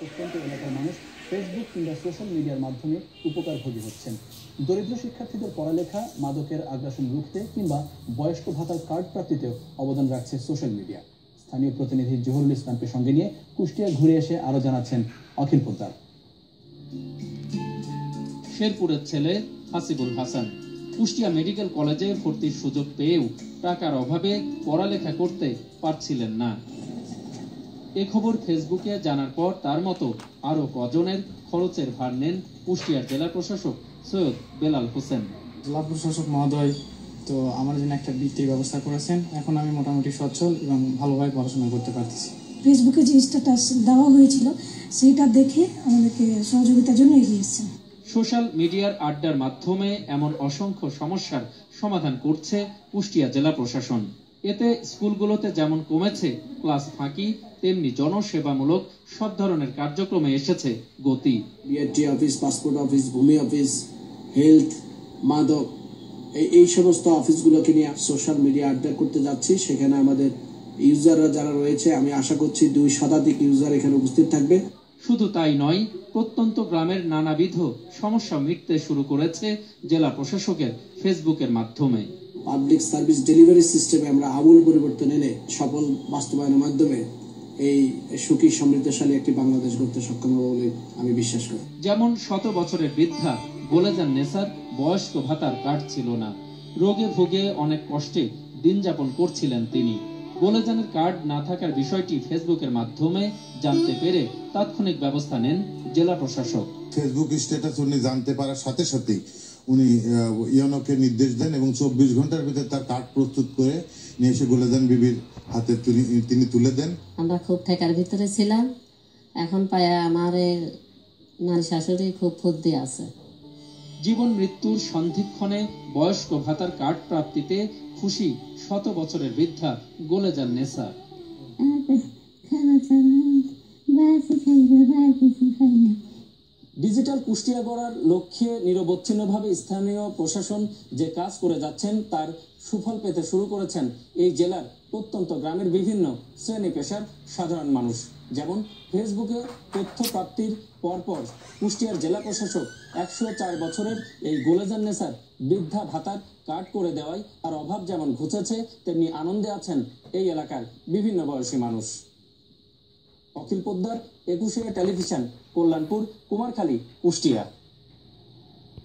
প্রত্যন্ত এলাকার মানুষ ফেসবুক কিংবা সোশ্যাল মিডিয়ার মাধ্যমে উপকারভোগী হচ্ছেন। দরিদ্র শিক্ষার্থীদের পড়ালেখা, মাদকের আগ্রাসন রুখতে কিংবা বয়স্ক ভাতার কার্ড প্রাপ্তিতেও অবদান রাখছে সোশ্যাল মিডিয়া স্থানীয় প্রতিনিধি জহুরুল ইসলামকে সঙ্গে নিয়ে কুষ্টিয়া ঘুরে এসে আরও জানাচ্ছেন অখিল পোদ্দার। শেরপুরের ছেলে হাসিবুল হাসান, কুষ্টিয়া মেডিকেল কলেজে ভর্তির সুযোগ পেয়েও টাকার অভাবে পড়ালেখা করতে পারছিলেন না। এ খবর ফেসবুকে জানার পর তার মতো আরও কজনের খরচের ভার নেন কুষ্টিয়ার জেলা প্রশাসক সৈয়দ বেলাল হোসেন। জেলা প্রশাসক মহোদয় তো আমার জন্য একটা বৃত্তির ব্যবস্থা করেছেন। এখন আমি মোটামুটি সচ্ছল এবং ভালোভাবে পড়াশোনা করতে পারতেছি। ফেসবুকে যে স্ট্যাটাস দেওয়া হয়েছিল সেটা দেখে আমাদেরকে সহযোগিতার জন্য এগিয়ে এসেছেন। সোশ্যাল মিডিয়ার আড্ডার মাধ্যমে এমন অসংখ্য সমস্যার সমাধান করছে কুষ্টিয়া জেলা প্রশাসন। এতে স্কুলগুলোতে যেমন কমেছে ক্লাস ফাঁকি তেমনি জনসেবামূলক সব ধরনের কার্যক্রমে এসেছে গতি। বিআরটি অফিস পাসপোর্ট অফিস ভূমি অফিস হেলথ মাদক এই সমস্ত অফিসগুলোকে নিয়ে সোশ্যাল মিডিয়া আড্ডা করতে যাচ্ছি। সেখানে আমাদের ইউজাররা যারা রয়েছে আমি আশা করছি দুই শতাধিক ইউজার এখানে উপস্থিত থাকবে। শুধু তাই নয় প্রত্যন্ত গ্রামের নানাবিধ সমস্যা মিটতে শুরু করেছে জেলা প্রশাসকের ফেসবুকের মাধ্যমে। পাবলিক সার্ভিস ডেলিভারি সিস্টেমে আমরা আমূল পরিবর্তন এনে সফল বাস্তবায়নের মাধ্যমে এই সুখী সমৃদ্ধশালী একটি বাংলাদেশ গড়তে সক্ষম হবে বলে আমি বিশ্বাস করি। যেমন শত বছরের বৃদ্ধা বলে যান নেসার বয়স্ক ভাতার কার্ড ছিল না। রোগে ভোগে অনেক কষ্টে দিন যাপন করছিলেন তিনি। বলে গোলেজানের কার্ড না থাকার বিষয়টি ফেসবুকের মাধ্যমে জানতে পেরে তাৎক্ষণিক ব্যবস্থা নেন জেলা প্রশাসক। ফেসবুক স্ট্যাটাস উনি জানতে পারার সাথে সাথেই উনি ইয়নোকে নির্দেশ দেন এবং চব্বিশ ঘণ্টার ভিতরে তার কার্ড প্রস্তুত করে নিয়ে এসে গোলেজান বিবির হাতে তিনি- তিনি তুলে দেন। আমরা খুব ঠেকার ভিতরে ছিলাম। এখন পায়া আমার নারী শাশুড়ি খুব ফুর্তি আছে। জীবন মৃত্যুর সন্ধিক্ষণে বয়স্ক ভাতার কার্ড প্রাপ্তিতে খুশি শত বছরের বৃদ্ধা গোলেজান নেসা। ডিজিটাল কুষ্টিয়া গড়ার লক্ষ্যে নিরবচ্ছিন্নভাবে স্থানীয় প্রশাসন যে কাজ করে যাচ্ছেন, তার সুফল পেতে শুরু করেছেন এই জেলার প্রত্যন্ত গ্রামের বিভিন্ন শ্রেণি পেশার সাধারণ মানুষ। যেমন ফেসবুকে তথ্য প্রাপ্তির পরপর কুষ্টিয়ার জেলা প্রশাসক একশো চার বছরের এই গোলেজান নেসার বৃদ্ধা ভাতার কাট করে দেওয়ায় আর অভাব যেমন ঘুচেছে, তেমনি আনন্দে আছেন এই এলাকার বিভিন্ন বয়সী মানুষ। অখিল পোদ্দার একুশে টেলিভিশন কল্যাণপুর কুমারখালী কুষ্টিয়া।